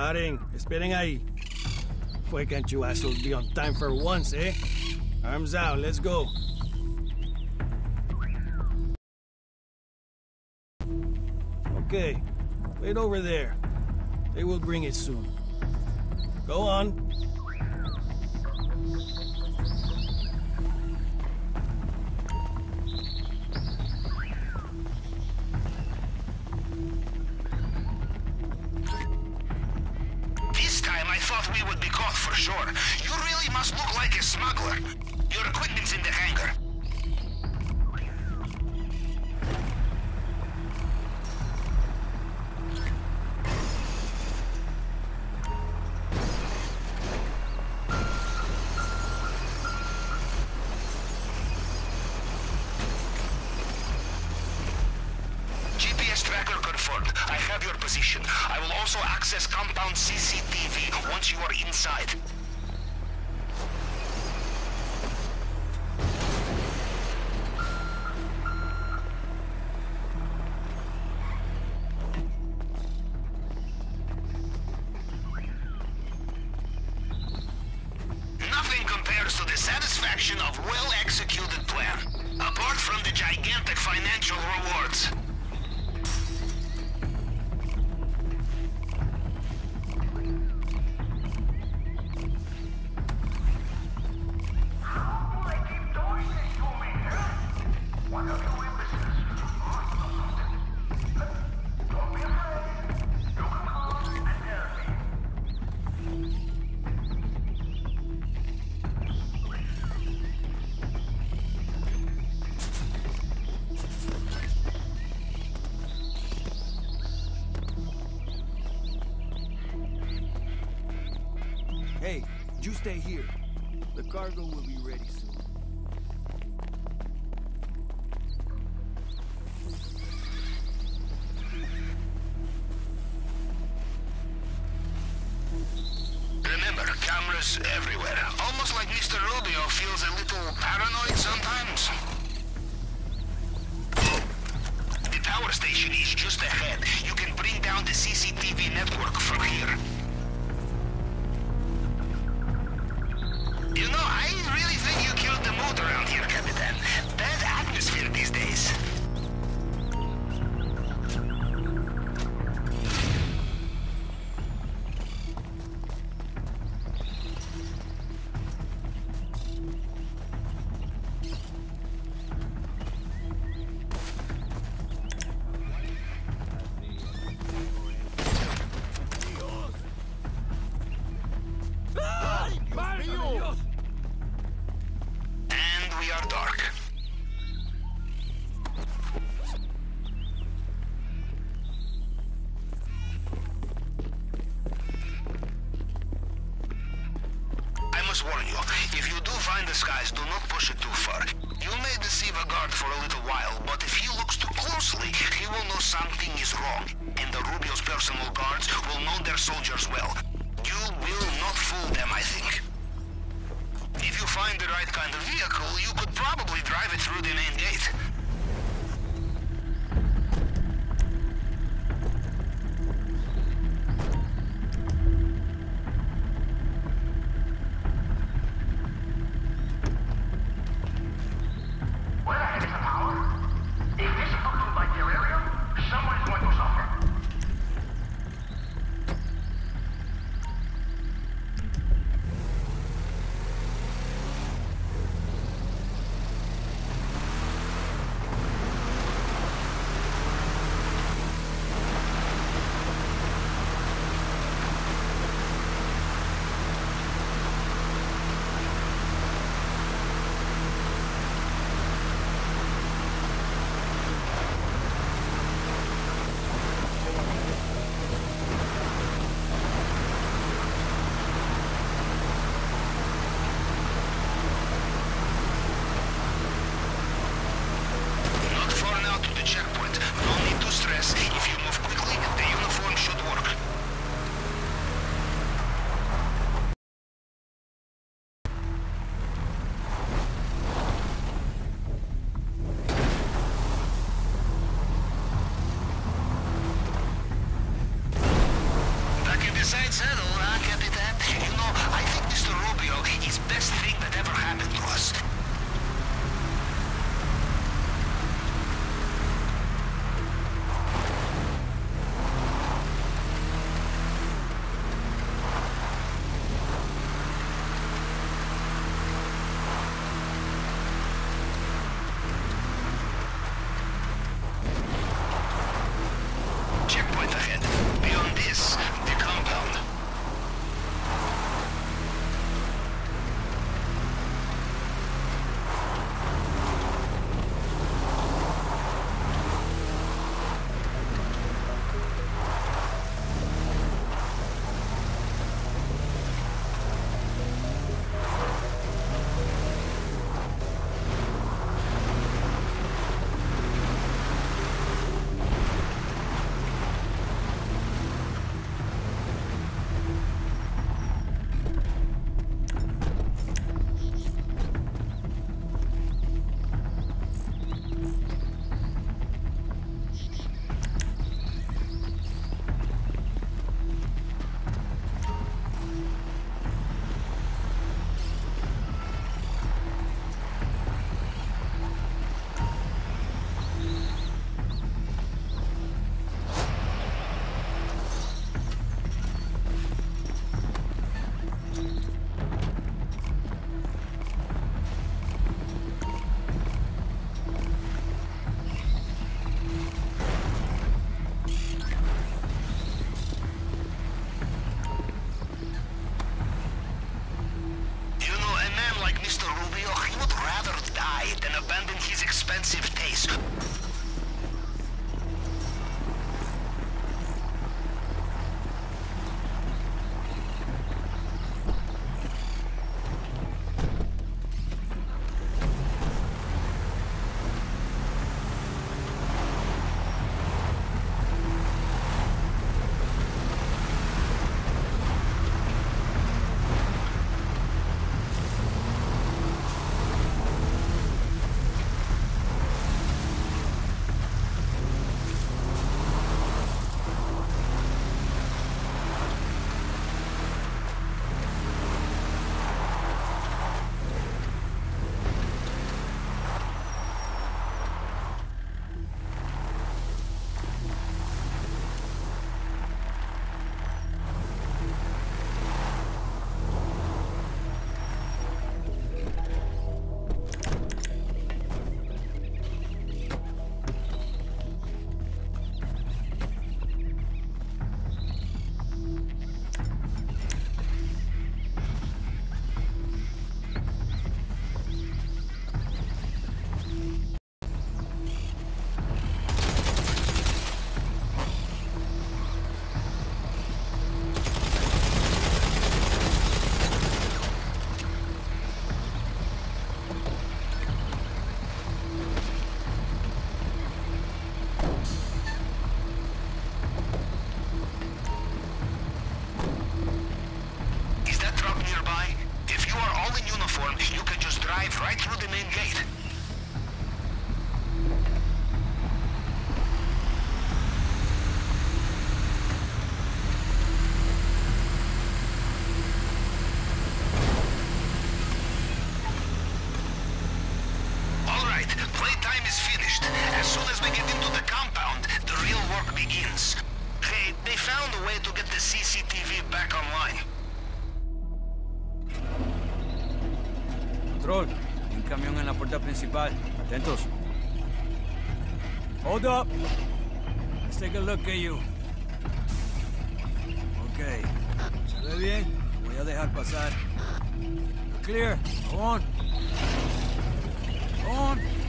Paren, esperen ahí. Why can't you assholes be on time for once, eh? Arms out, let's go. Okay, wait over there. They will bring it soon. Go on. Sure. You really must look like a smuggler. Your equipment's in the hangar. Position. I will also access compound CCTV once you are inside. Cargo will be ready soon. Remember, cameras everywhere. Almost like Mr. Rubio feels a little paranoid sometimes. The power station is just ahead. You can bring down the CCTV network from here. Must warn you, if you do find the skies, do not push it too far. You may deceive a guard for a little while, but if he looks too closely, he will know something is wrong. And the Rubio's personal guards will know their soldiers well. You will not fool them, I think. If you find the right kind of vehicle, you could probably drive it through the main gate. Saints eh? Hold up. Let's take a look at you. Okay. ¿Se ve bien? Voy a dejar pasar. Clear. Go on. Go on.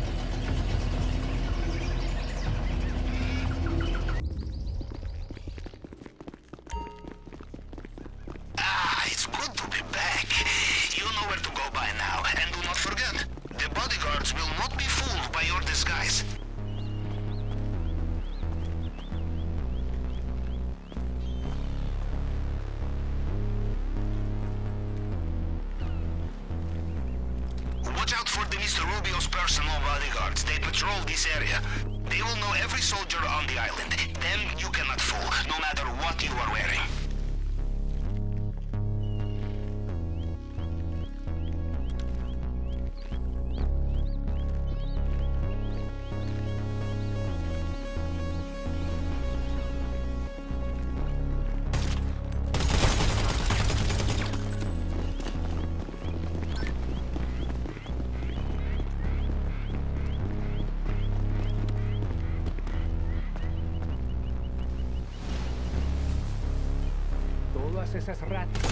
esas ratas.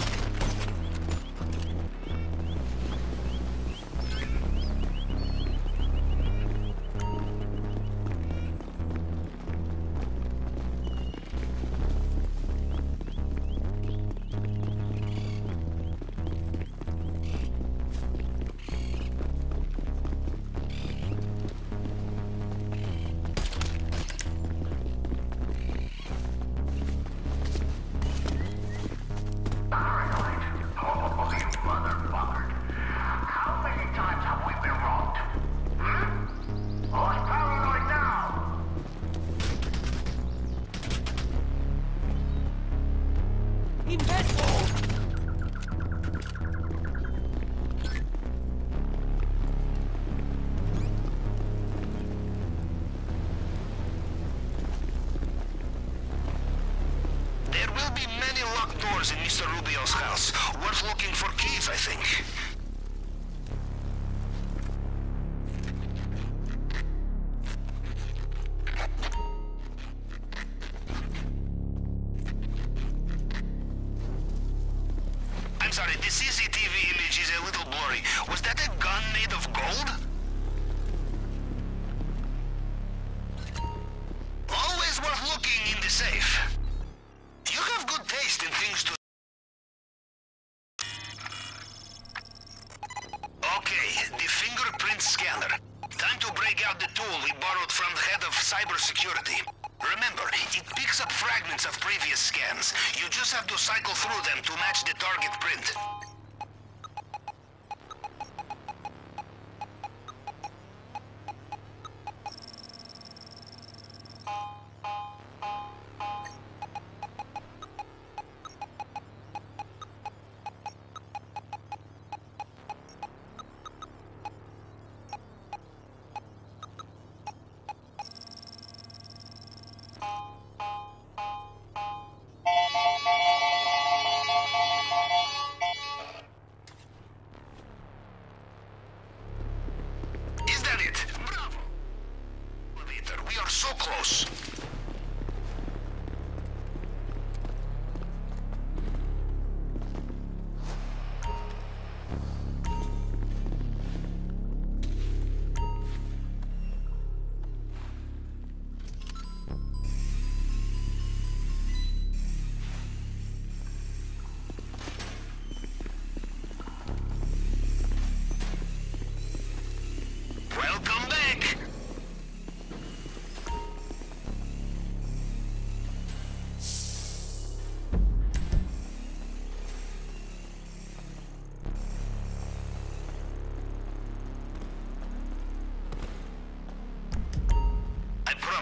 I'm sorry, the CCTV image is a little blurry. Was that a gun made of gold?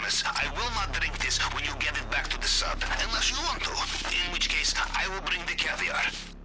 promise I will not drink this when you get it back to the sub, unless you want to. In which case, I will bring the caviar.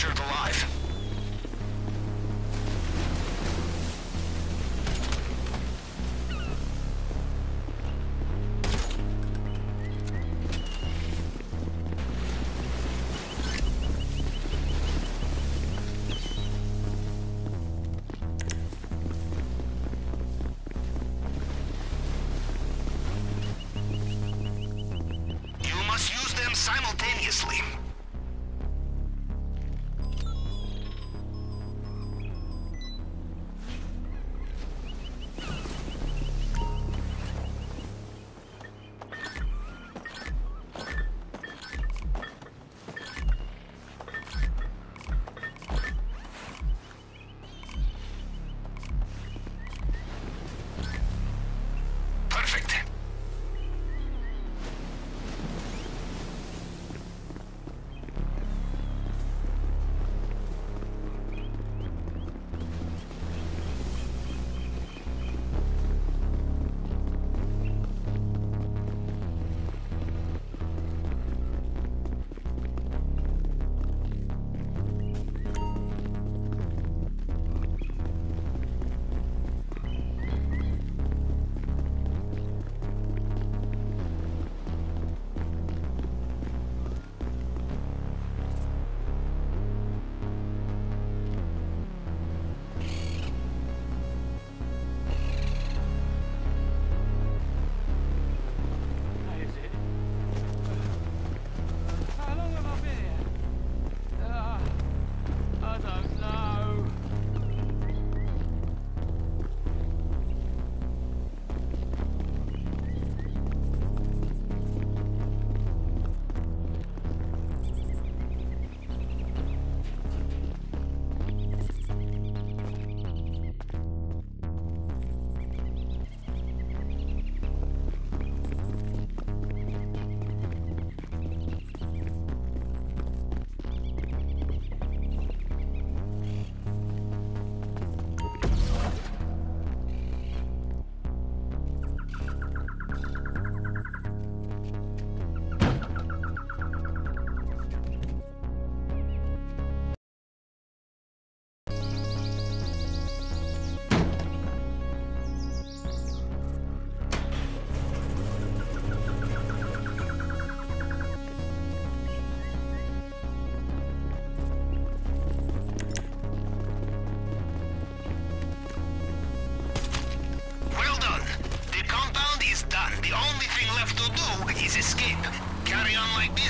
captured alive. simultaneously.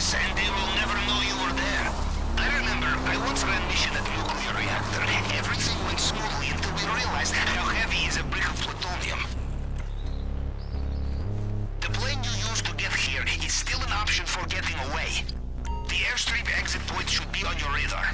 This, and they will never know you were there. I remember, I once ran mission at a nuclear reactor. Everything went smoothly until we realized how heavy is a brick of plutonium. The plane you used to get here is still an option for getting away. The airstrip exit point should be on your radar.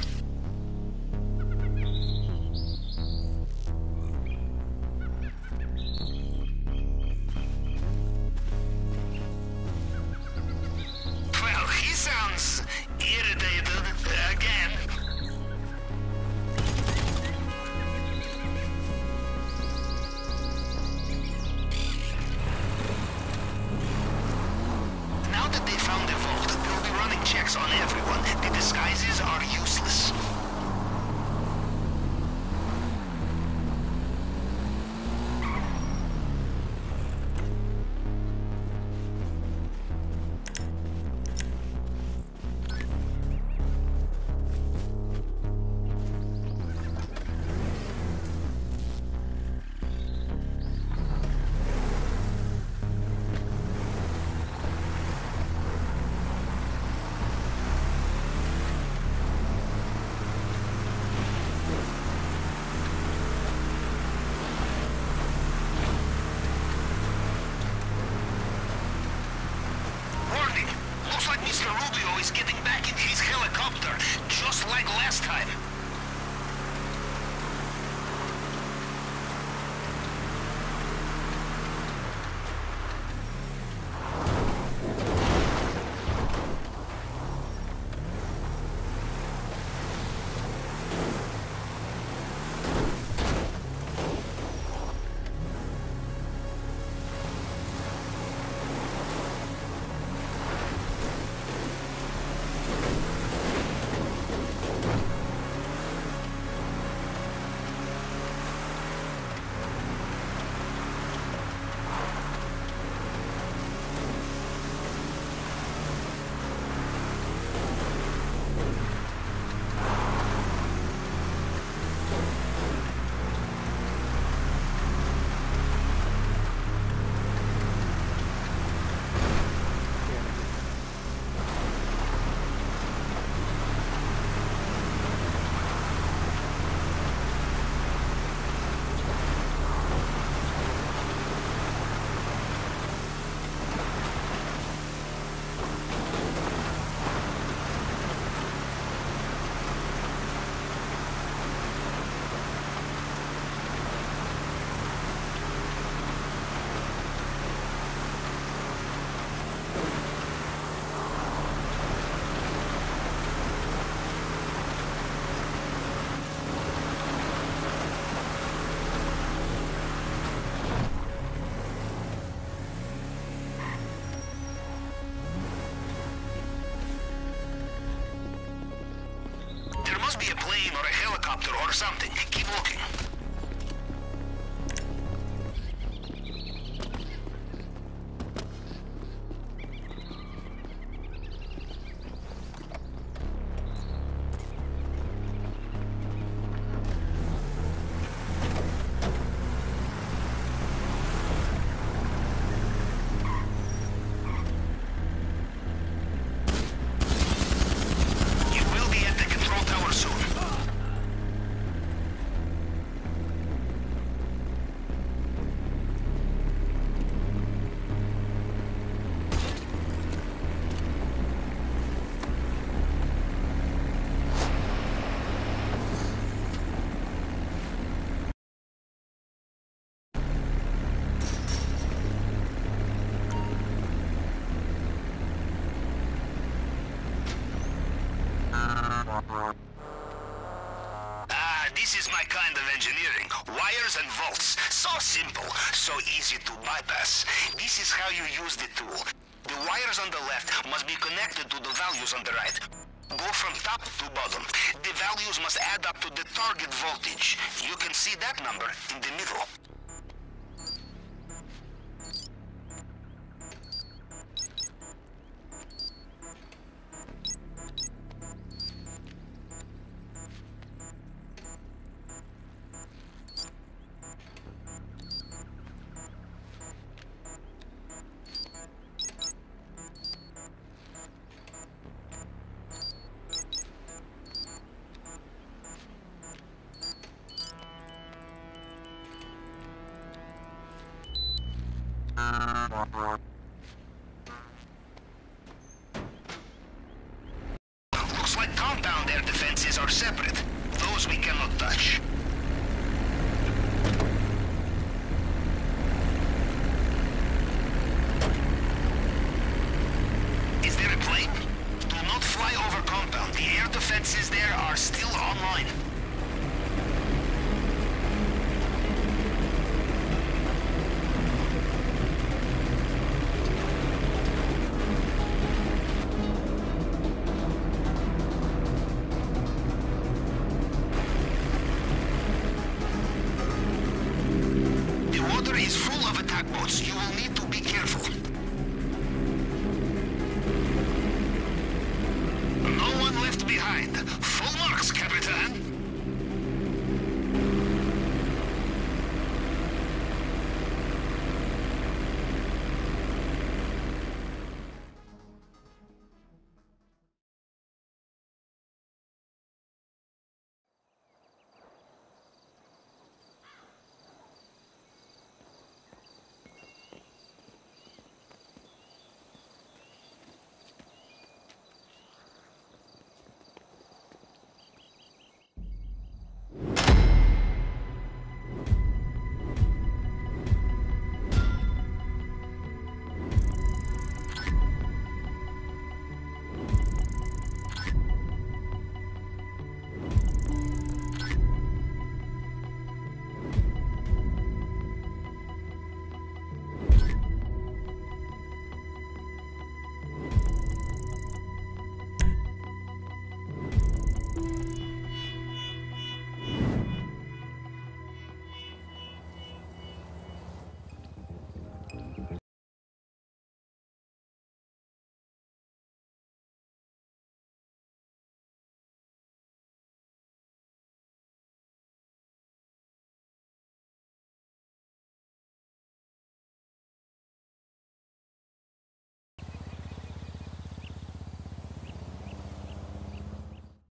Something. So simple, so easy to bypass. This is how you use the tool. The wires on the left must be connected to the values on the right. Go from top to bottom. The values must add up to the target voltage. You can see that number in the middle. Rock. is full of attack bots. You will need to be careful.